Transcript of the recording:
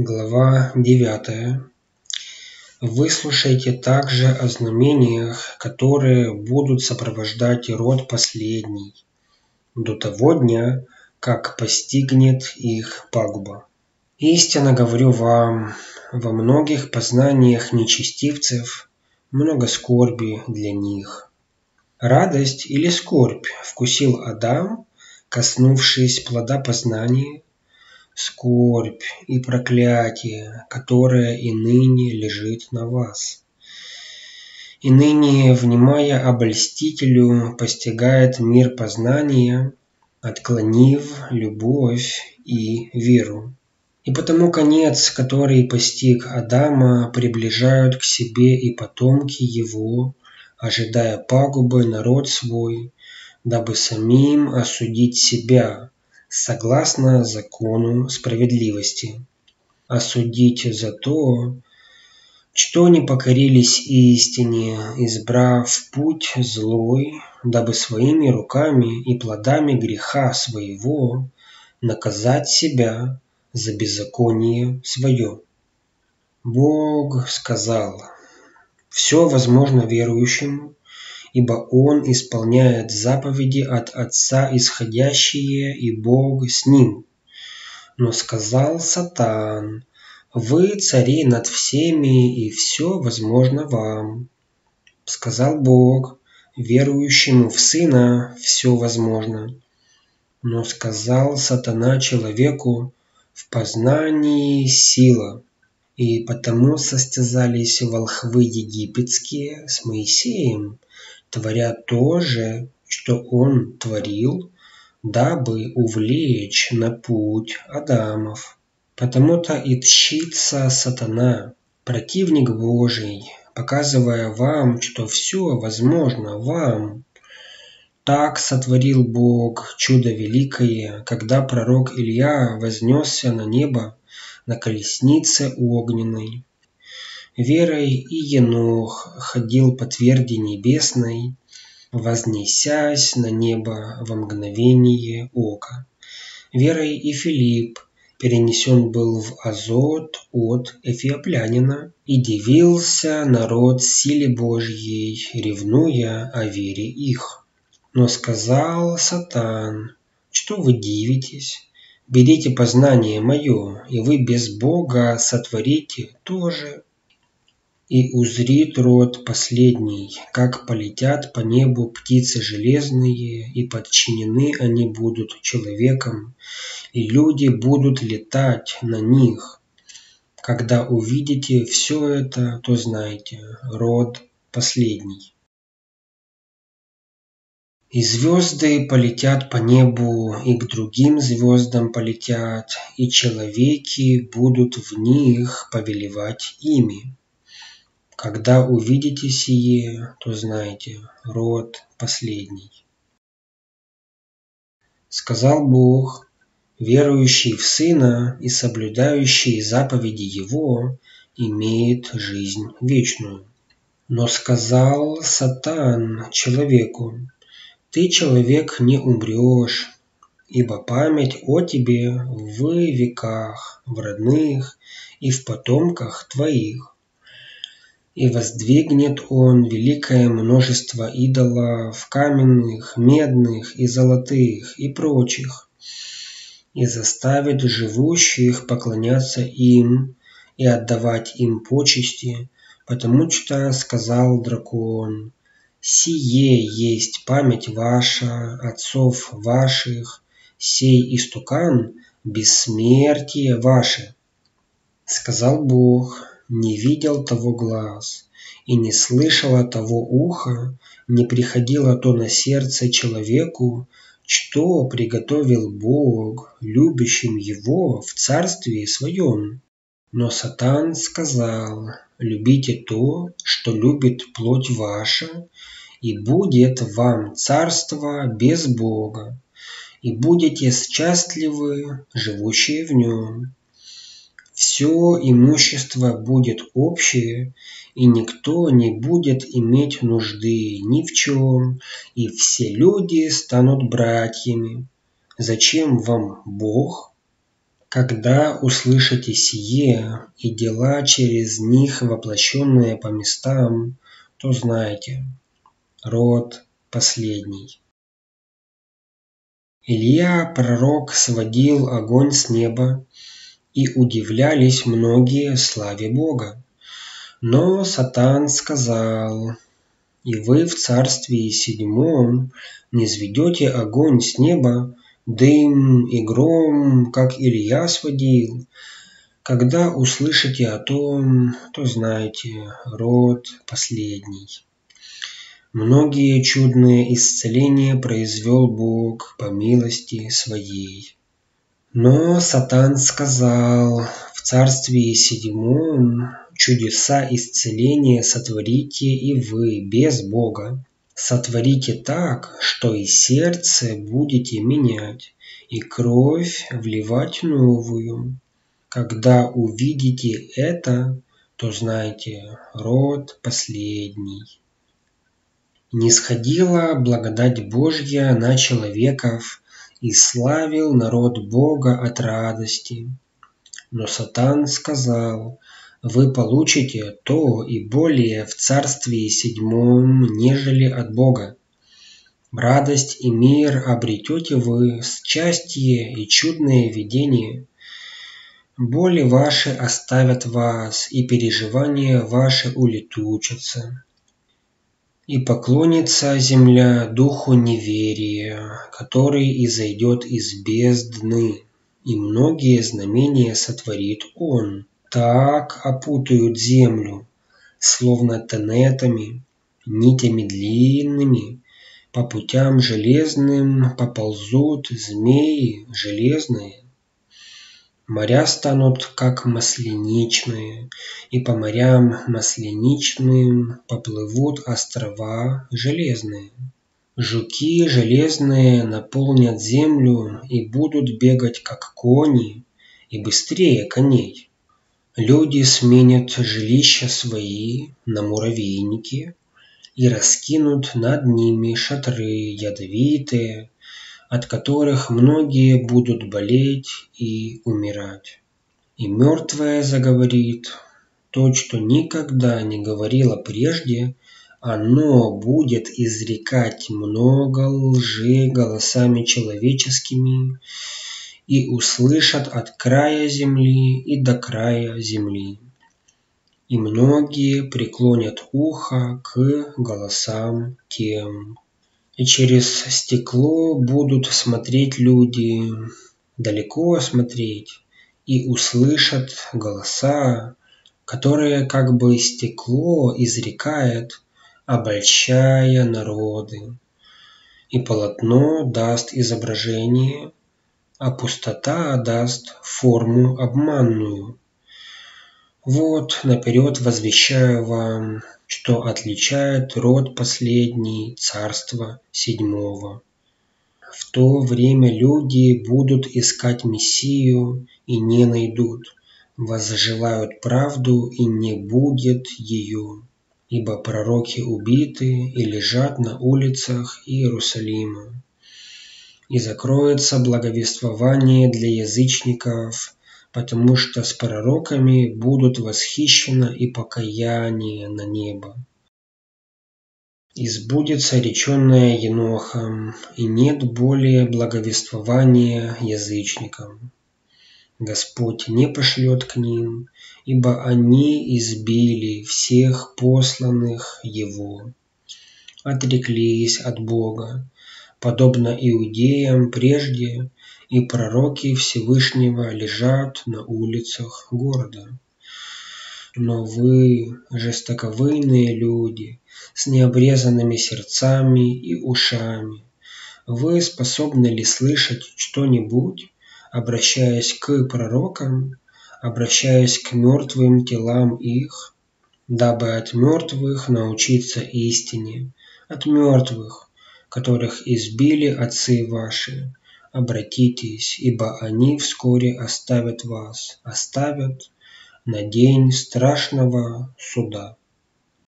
Глава девятая. Выслушайте также о знамениях, которые будут сопровождать род последний, до того дня, как постигнет их пагуба. Истинно говорю вам, во многих познаниях нечестивцев много скорби для них. Радость или скорбь вкусил Адам, коснувшись плода познания, скорбь и проклятие, которое и ныне лежит на вас. И ныне, внимая обольстителю, постигает мир познания, отклонив любовь и веру. И потому конец, который постиг Адама, приближают к себе и потомки его, ожидая пагубы народ свой, дабы самим осудить себя, согласно закону справедливости. Осудить за то, что не покорились истине, избрав путь злой, дабы своими руками и плодами греха своего наказать себя за беззаконие свое. Бог сказал, все возможно верующему, ибо Он исполняет заповеди от Отца исходящие, и Бог с Ним. Но сказал Сатан, вы цари над всеми, и все возможно вам. Сказал Бог, верующему в Сына все возможно. Но сказал сатана человеку, в познании сила, и потому состязались волхвы египетские с Моисеем, творя то же, что он творил, дабы увлечь на путь Адамов. Потому-то и тщится сатана, противник Божий, показывая вам, что все возможно вам. Так сотворил Бог чудо великое, когда пророк Илья вознесся на небо на колеснице огненной. Верой и Енох ходил по тверди небесной, вознесясь на небо во мгновение ока. Верой и Филипп перенесен был в Азот от Эфиоплянина, и дивился народ силе Божьей, ревнуя о вере их. Но сказал Сатан, что вы дивитесь, берите познание мое, и вы без Бога сотворите тоже и узрит род последний, как полетят по небу птицы железные, и подчинены они будут человеком, и люди будут летать на них. Когда увидите все это, то знайте, род последний. И звезды полетят по небу, и к другим звездам полетят, и человеки будут в них повелевать ими. Когда увидите сие, то знайте, род последний. Сказал Бог, верующий в Сына и соблюдающий заповеди Его имеет жизнь вечную. Но сказал Сатан человеку, ты, человек, не умрешь, ибо память о тебе в веках, в родных и в потомках твоих. И воздвигнет он великое множество идолов каменных, медных и золотых и прочих, и заставит живущих поклоняться им и отдавать им почести, потому что сказал дракон, «Сие есть память ваша, отцов ваших, сей истукан – бессмертие ваше». Сказал Бог, не видел того глаз, и не слышало того уха, не приходило то на сердце человеку, что приготовил Бог любящим его в царстве своем. Но Сатан сказал, любите то, что любит плоть ваша, и будет вам царство без Бога, и будете счастливы, живущие в нем. Все имущество будет общее, и никто не будет иметь нужды ни в чем, и все люди станут братьями. Зачем вам Бог? Когда услышите сие и дела через них воплощенные по местам, то знайте, род последний. Илья, пророк, сводил огонь с неба, и удивлялись многие славе Бога. Но Сатан сказал, «И вы в царстве седьмом не сведете огонь с неба, дым и гром, как Илья сводил. Когда услышите о том, то знайте, род последний». Многие чудные исцеления произвел Бог по милости Своей. Но Сатан сказал, в царстве седьмом чудеса исцеления сотворите и вы без Бога. Сотворите так, что и сердце будете менять, и кровь вливать новую. Когда увидите это, то знайте, род последний. Не сходила благодать Божья на человеков, и славил народ Бога от радости. Но Сатан сказал, вы получите то и более в царстве седьмом, нежели от Бога. Радость и мир обретете вы, счастье и чудное видение. Боли ваши оставят вас, и переживания ваши улетучатся. И поклонится земля духу неверия, который изойдет из бездны, и многие знамения сотворит он. Так опутают землю, словно тенетами, нитями длинными, по путям железным поползут змеи железные. Моря станут как масленичные, и по морям масленичным поплывут острова железные. Жуки железные наполнят землю и будут бегать как кони, и быстрее коней. Люди сменят жилища свои на муравейники и раскинут над ними шатры ядовитые, от которых многие будут болеть и умирать. И мертвое заговорит то, что никогда не говорило прежде, оно будет изрекать много лжи голосами человеческими и услышат от края земли и до края земли. И многие преклонят ухо к голосам тем, и через стекло будут смотреть люди, далеко смотреть, и услышат голоса, которые как бы стекло изрекает, обольщая народы. И полотно даст изображение, а пустота даст форму обманную. Вот наперед возвещаю вам, что отличает род последний царства седьмого. В то время люди будут искать Мессию и не найдут, возжелают правду и не будет ее, ибо пророки убиты и лежат на улицах Иерусалима. И закроется благовествование для язычников, потому что с пророками будут восхищено и покаяние на небо. Избудется реченное Енохом, и нет более благовествования язычникам. Господь не пошлет к ним, ибо они избили всех посланных Его, отреклись от Бога, подобно иудеям прежде, и пророки Всевышнего лежат на улицах города. Но вы, жестоковыйные люди, с необрезанными сердцами и ушами, вы способны ли слышать что-нибудь, обращаясь к пророкам, обращаясь к мертвым телам их, дабы от мертвых научиться истине, от мертвых, которых избили отцы ваши, обратитесь, ибо они вскоре оставят вас, оставят на день страшного суда.